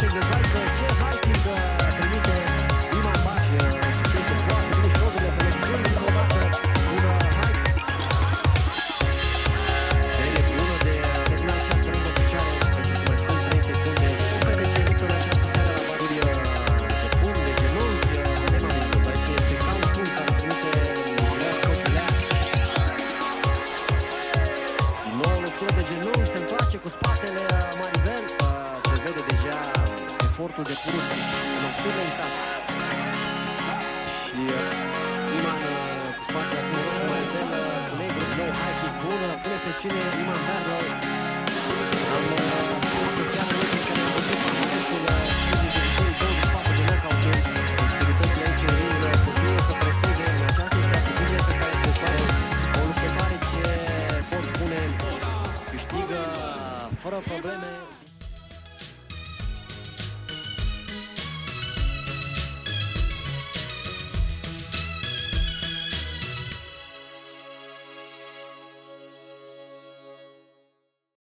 think lotul de Purusti. Nocturne în casă. Și uh, Iman uh, cu spațiul acum roșu mai vel, uh, cu negru, din nou high kick bună, pune presiune Iman Berlow. Am uh, spus în chiar în care am văzut pasaresul uh, 52-24 de knockout-uri. Disponibilitățile aici în ring uh, continuă să preseze în această este atitudine pe care Tesoare o luptătoare ce pot spune câștigă fără probleme